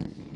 Mm-hmm.